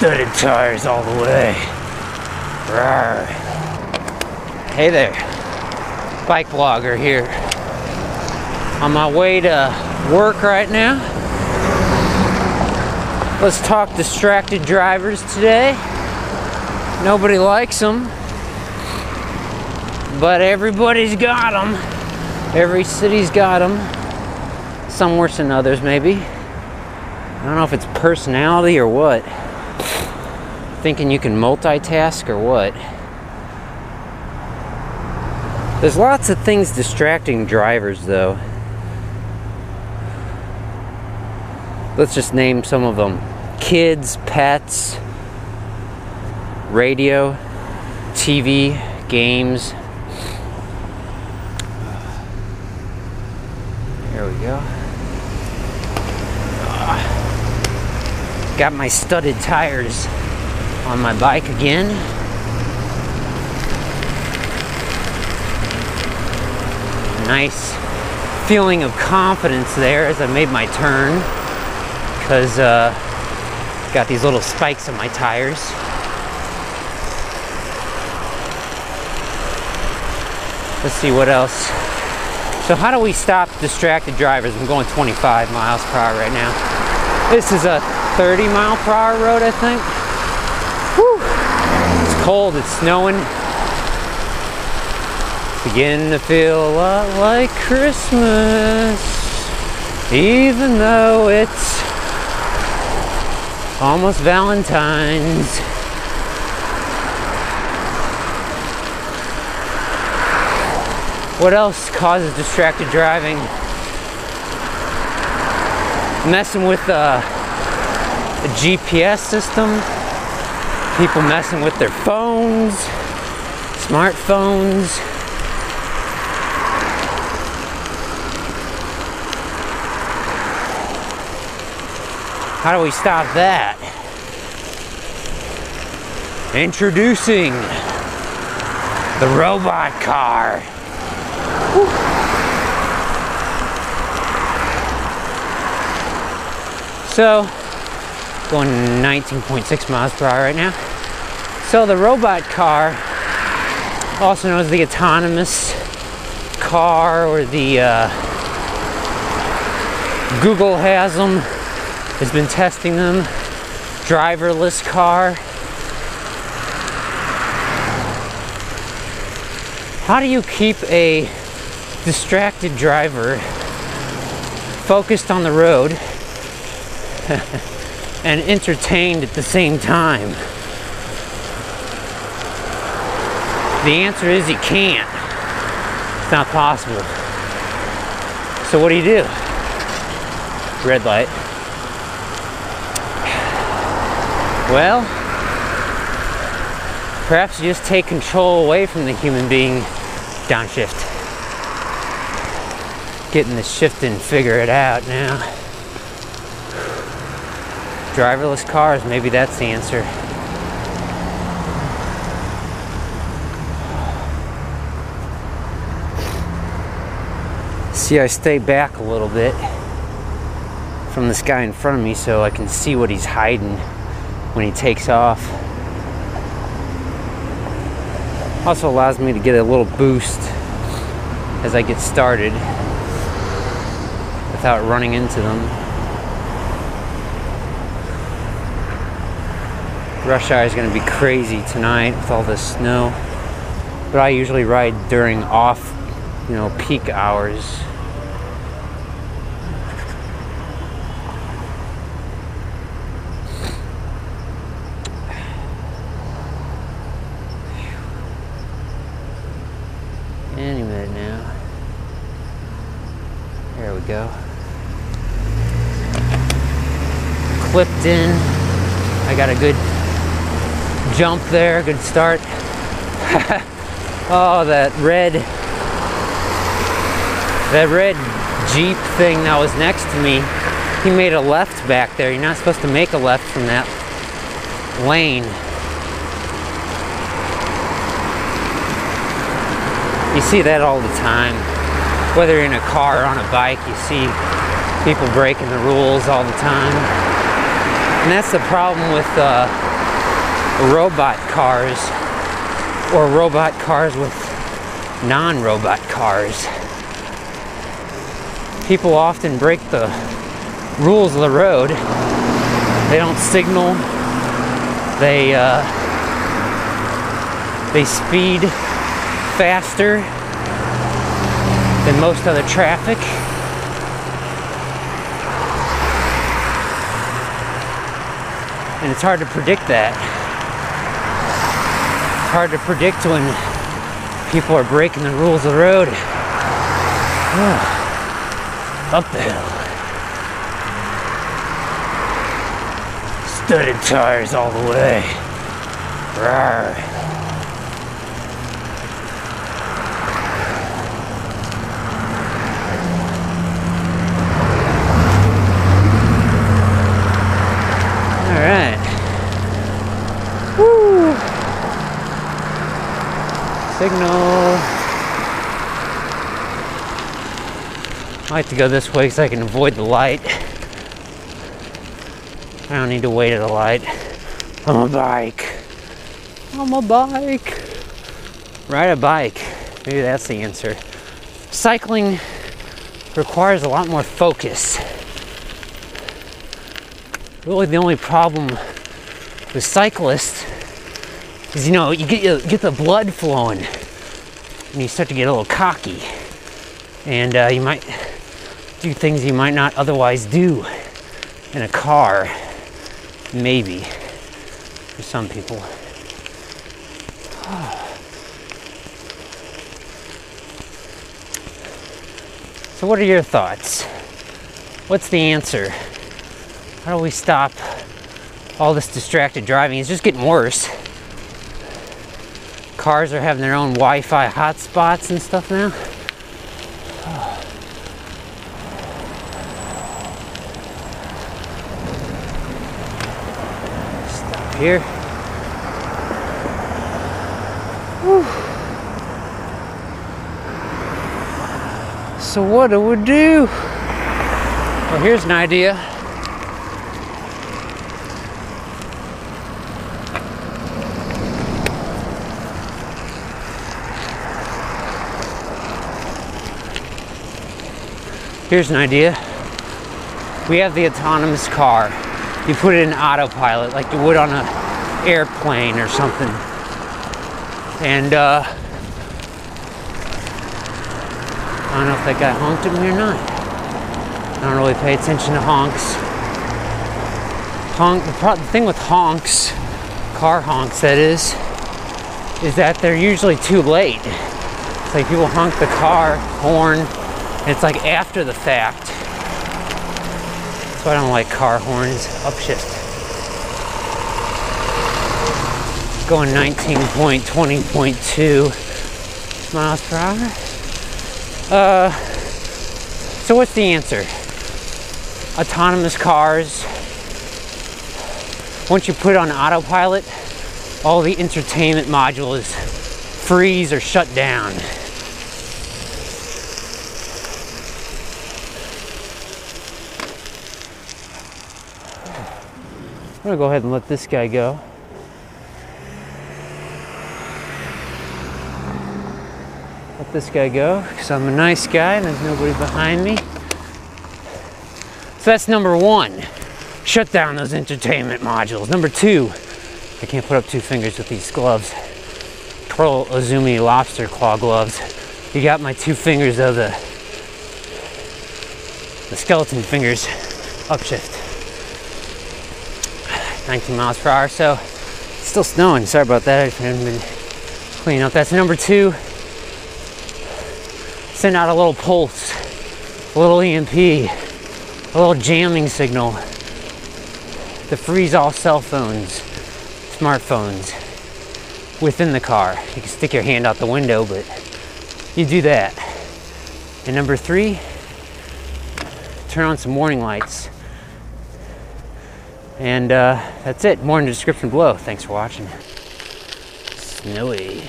studded tires all the way. Rawr. Hey there, bike blogger here. On my way to work right now. Let's talk distracted drivers today. Nobody likes them, but everybody's got them. Every city's got them. Some worse than others, maybe. I don't know if it's personality or what. Thinking you can multitask or what. There's lots of things distracting drivers, though. Let's just name some of them kids, pets, radio, TV, games. There we go. Got my studded tires on my bike again. Nice feeling of confidence there as I made my turn because uh, got these little spikes on my tires. Let's see what else. So how do we stop distracted drivers? I'm going 25 miles per hour right now. This is a 30 mile per hour road, I think. It's cold, it's snowing. Beginning to feel a lot like Christmas, even though it's almost Valentine's. What else causes distracted driving? Messing with uh, a GPS system, people messing with their phones, smartphones. How do we stop that? Introducing the robot car. So, going 19.6 miles per hour right now. So the robot car, also known as the autonomous car or the uh, Google has them, has been testing them. Driverless car. How do you keep a distracted driver focused on the road and entertained at the same time? The answer is you can't. It's not possible. So what do you do? Red light. Well, perhaps you just take control away from the human being downshift. Getting the shift and figure it out now. Driverless cars, maybe that's the answer. See, I stay back a little bit from this guy in front of me so I can see what he's hiding when he takes off. Also allows me to get a little boost as I get started without running into them. Rush hour is going to be crazy tonight with all this snow. But I usually ride during off, you know, peak hours. Any minute now. There we go. Clipped in. I got a good jump there, good start. oh, that red, that red Jeep thing that was next to me, he made a left back there. You're not supposed to make a left from that lane. You see that all the time. Whether in a car or on a bike, you see people breaking the rules all the time. And that's the problem with uh, robot cars or robot cars with non robot cars. People often break the rules of the road. They don't signal. They uh, they speed faster than most other traffic. And it's hard to predict that. It's hard to predict when people are breaking the rules of the road. Up the hill. Studded tires all the way. Rawr. All right. Woo. Signal. I like to go this way because I can avoid the light. I don't need to wait at a light. I'm a bike. I'm a bike. Ride a bike. Maybe that's the answer. Cycling requires a lot more focus. Really, the only problem with cyclists is you know you get you get the blood flowing, and you start to get a little cocky, and uh, you might do things you might not otherwise do in a car. Maybe for some people. So, what are your thoughts? What's the answer? How do we stop all this distracted driving? It's just getting worse. Cars are having their own Wi Fi hotspots and stuff now. Stop here. Whew. So, what do we do? Well, here's an idea. Here's an idea. We have the autonomous car. You put it in autopilot like you would on an airplane or something. And uh, I don't know if that guy honked at me or not. I don't really pay attention to honks. Honk. The, pro- the thing with honks, car honks, that is, is that they're usually too late. It's like people honk the car horn it's like after the fact. Why I don't like car horns. Upshift. Going 19.20.2 miles per hour. Uh, so what's the answer? Autonomous cars. Once you put on autopilot, all the entertainment modules freeze or shut down. I'm gonna go ahead and let this guy go. Let this guy go because I'm a nice guy and there's nobody behind me. So that's number one. Shut down those entertainment modules. Number two, I can't put up two fingers with these gloves. Pearl Izumi lobster claw gloves. You got my two fingers of the the skeleton fingers upshift. 19 miles per hour. So it's still snowing. Sorry about that. I haven't been cleaning up. That's number two. Send out a little pulse, a little EMP, a little jamming signal to freeze all cell phones, smartphones within the car. You can stick your hand out the window, but you do that. And number three, turn on some warning lights. And uh, that's it. More in the description below. Thanks for watching. Snowy.